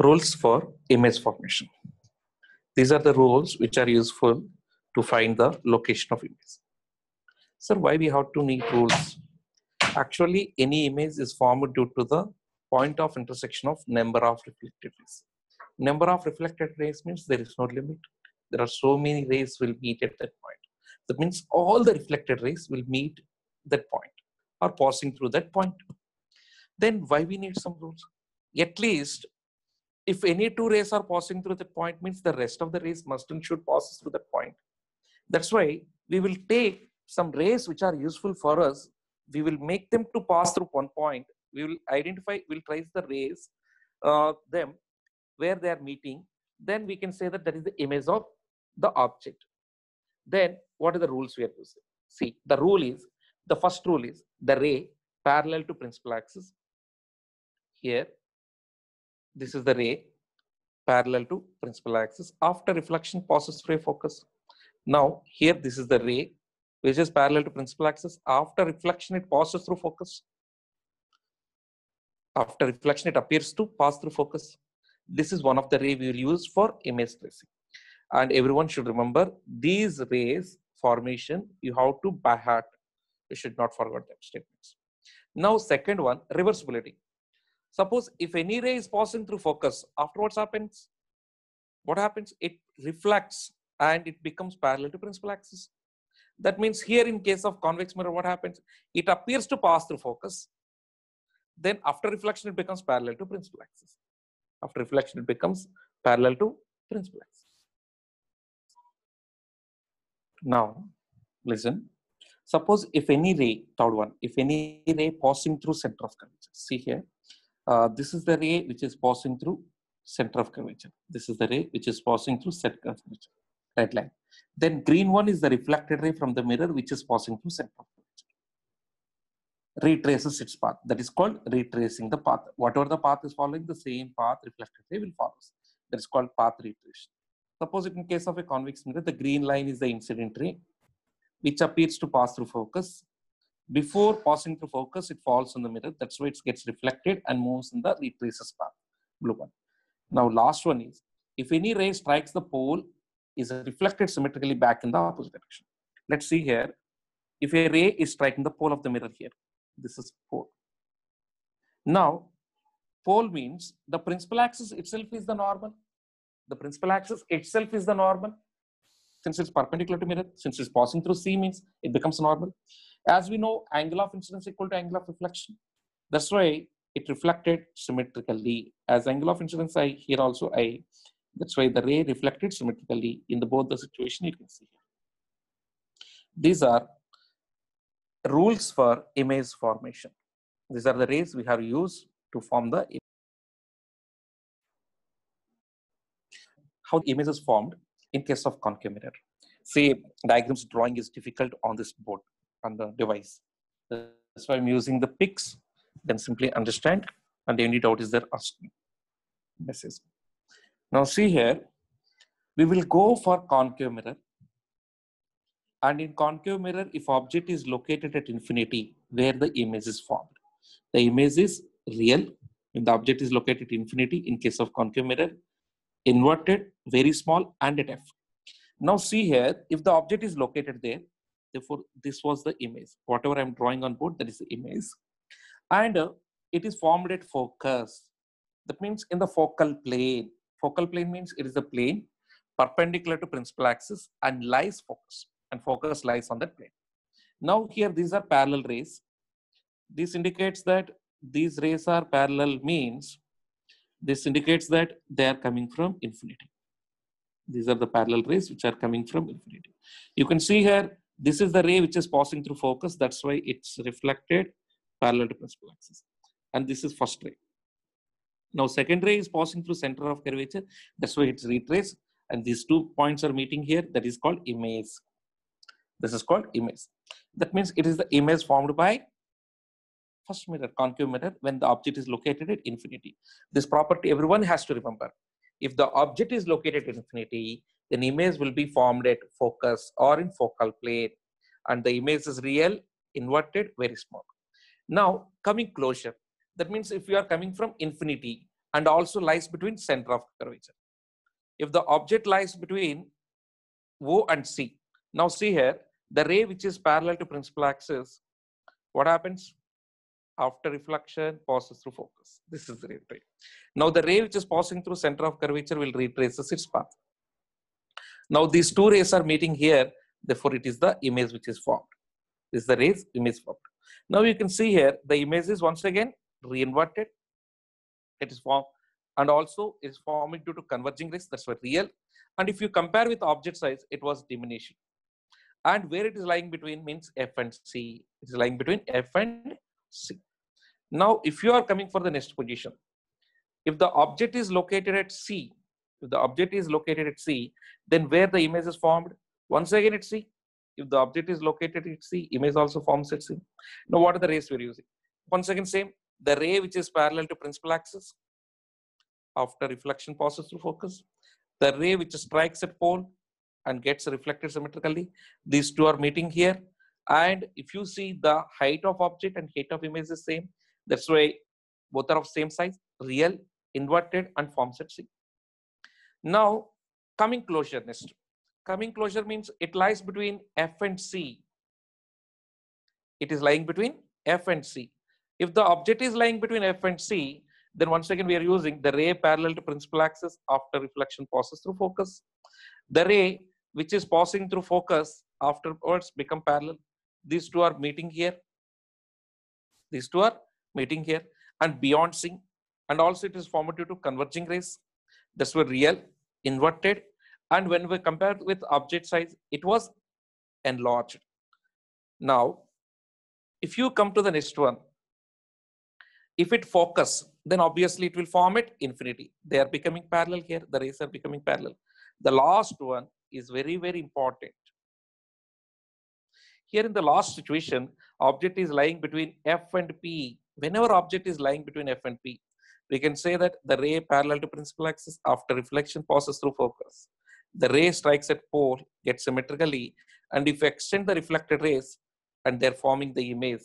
Rules for image formation. These are the rules which are useful to find the location of image. Sir, why we have to need rules? Actually, any image is formed due to the point of intersection of number of reflected rays. Number of reflected rays means there is no limit. There are so many rays will meet at that point. That means all the reflected rays will meet that point or passing through that point. Then why we need some rules? At least if any two rays are passing through that point means the rest of the rays must and should pass through that point. That's why we will take some rays which are useful for us. We will make them to pass through one point. We will identify, we'll trace the rays, uh, them where they are meeting. Then we can say that that is the image of the object. Then what are the rules we are using? See, the rule is, the first rule is the ray parallel to principal axis. Here, this is the ray parallel to principal axis. After reflection passes through a focus. Now, here this is the ray which is parallel to principal axis. After reflection, it passes through focus. After reflection, it appears to pass through focus. This is one of the ray we will use for image tracing. And everyone should remember these rays formation, you have to by heart. You should not forget them statements. Now, second one, reversibility. Suppose if any ray is passing through focus, afterwards happens? What happens? It reflects and it becomes parallel to principal axis. That means here in case of convex mirror, what happens? It appears to pass through focus. Then after reflection, it becomes parallel to principal axis. After reflection, it becomes parallel to principal axis. Now, listen. Suppose if any ray, third one, if any ray passing through center of curvature, see here, uh, this is the ray which is passing through center of curvature. This is the ray which is passing through center of curvature, red line. Then green one is the reflected ray from the mirror which is passing through center of curvature. Retraces its path. That is called retracing the path. Whatever the path is following, the same path reflected ray will follow. That is called path retracement. Suppose in case of a convex mirror, the green line is the incident ray, which appears to pass through focus. Before passing through focus, it falls on the mirror. That's why it gets reflected and moves in the retraces path, blue one. Now, last one is, if any ray strikes the pole, is reflected symmetrically back in the opposite direction. Let's see here. If a ray is striking the pole of the mirror here, this is pole. Now, pole means the principal axis itself is the normal the principal axis itself is the normal since it's perpendicular to mirror since it's passing through c means it becomes normal as we know angle of incidence equal to angle of reflection. That's why it reflected symmetrically. As angle of incidence i here also i. That's why the ray reflected symmetrically in the both the situation you can see these are rules for image formation. These are the rays we have used to form the how the image is formed in case of concave mirror. Say diagrams drawing is difficult on this board, on the device. That's why I'm using the pics, then simply understand and any doubt is there, ask me. Message. Now see here, we will go for concave mirror. And in concave mirror, if object is located at infinity, where the image is formed. The image is real, when the object is located at infinity in case of concave mirror, inverted, very small, and at f. Now see here, if the object is located there, therefore this was the image. Whatever I'm drawing on board, that is the image. And uh, it is formed at focus. That means in the focal plane. Focal plane means it is a plane perpendicular to principal axis and lies focus. And focus lies on that plane. Now here these are parallel rays. This indicates that these rays are parallel means this indicates that they are coming from infinity. These are the parallel rays which are coming from infinity. You can see here, this is the ray which is passing through focus. That's why it's reflected parallel to principal axis. And this is first ray. Now second ray is passing through center of curvature. That's why it's retraced. And these two points are meeting here. That is called image. This is called image. That means it is the image formed by first mirror, concave mirror, when the object is located at infinity. This property everyone has to remember. If the object is located at infinity, then image will be formed at focus or in focal plane. And the image is real, inverted, very small. Now, coming closure. That means if you are coming from infinity, and also lies between center of curvature. If the object lies between O and C, now see here, the ray which is parallel to principal axis, what happens? After reflection, passes through focus. This is the ray. Now the ray which is passing through center of curvature will retrace its path. Now these two rays are meeting here, therefore it is the image which is formed. This is the rays image formed. Now you can see here, the image is once again reinverted. It is formed and also is forming due to converging rays. That's what real. And if you compare with object size, it was diminishing. And where it is lying between means F and C. It is lying between F and C. Now, if you are coming for the next position, if the object is located at C, if the object is located at C, then where the image is formed, once again at C. If the object is located at C, image also forms at C. Now, what are the rays we're using? Once again, same. The ray which is parallel to principal axis after reflection passes through focus. The ray which strikes at pole and gets reflected symmetrically. These two are meeting here. And if you see the height of object and height of image is same, that's why both are of same size, real, inverted, and forms at C. Now, coming closure next. Coming closure means it lies between F and C. It is lying between F and C. If the object is lying between F and C, then once again we are using the ray parallel to principal axis after reflection passes through focus. The ray which is passing through focus afterwards become parallel. These two are meeting here. These two are meeting here and beyond C. And also it is formed due to converging rays. This were real, inverted. And when we compared with object size, it was enlarged. Now, if you come to the next one, if it focus, then obviously it will form at infinity. They are becoming parallel here. The rays are becoming parallel. The last one is very, very important. Here in the last situation, object is lying between F and P. Whenever object is lying between F and P, we can say that the ray parallel to principal axis after reflection passes through focus. The ray strikes at pole, gets symmetrically, and if you extend the reflected rays, and they're forming the image.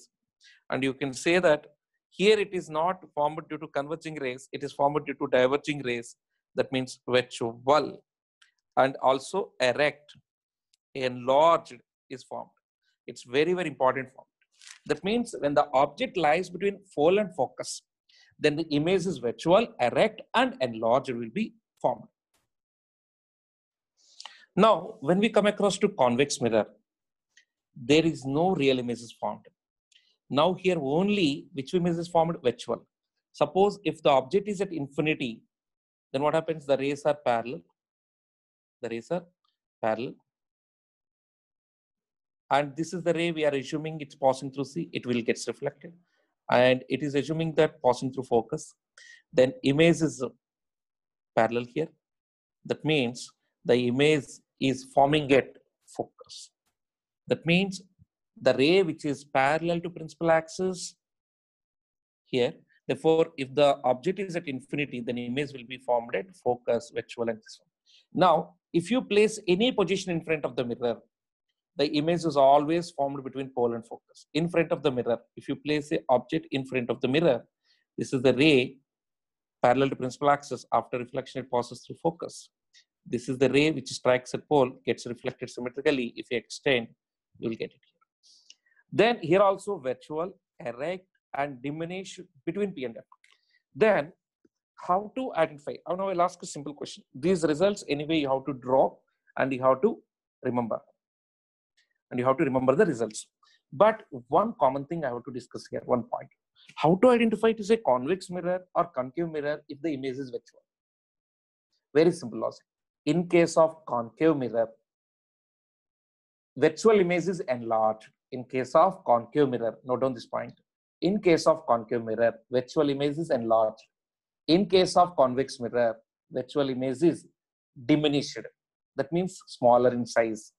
And you can say that here it is not formed due to converging rays, it is formed due to diverging rays. That means virtual and also erect, enlarged is formed. It's very, very important form. That means when the object lies between focal and focus, then the image is virtual, erect, and enlarged will be formed. Now, when we come across to convex mirror, there is no real images formed. Now here only which image is formed virtual. Suppose if the object is at infinity, then what happens? The rays are parallel the rays are parallel. And this is the ray we are assuming it's passing through C, it will get reflected. And it is assuming that passing through focus. Then image is parallel here. That means the image is forming at focus. That means the ray which is parallel to principal axis here. Therefore, if the object is at infinity, then image will be formed at focus, virtual, and this one. Now, if you place any position in front of the mirror, the image is always formed between pole and focus. In front of the mirror, if you place the object in front of the mirror, this is the ray parallel to principal axis. After reflection, it passes through focus. This is the ray which strikes at pole, gets reflected symmetrically. If you extend, you will get it here. Then here also virtual, erect, and diminish between P and F. Then how to identify? Now I'll ask a simple question. These results, anyway, you have to draw and you have to remember. And you have to remember the results. But one common thing I have to discuss here, one point. How to identify it is a convex mirror or concave mirror if the image is virtual? Very simple logic. In case of concave mirror, virtual image is enlarged. In case of concave mirror, note down this point. In case of concave mirror, virtual image is enlarged. In case of convex mirror, virtual image is diminished. That means smaller in size.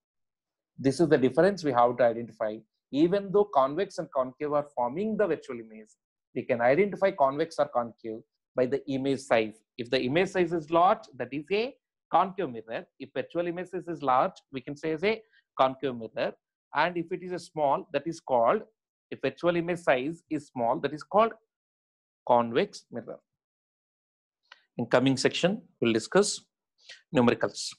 This is the difference we have to identify. Even though convex and concave are forming the virtual image, we can identify convex or concave by the image size. If the image size is large, that is a concave mirror. If virtual image size is large, we can say as a concave mirror. And if it is a small, that is called, if virtual image size is small, that is called convex mirror. In coming section, we'll discuss numericals.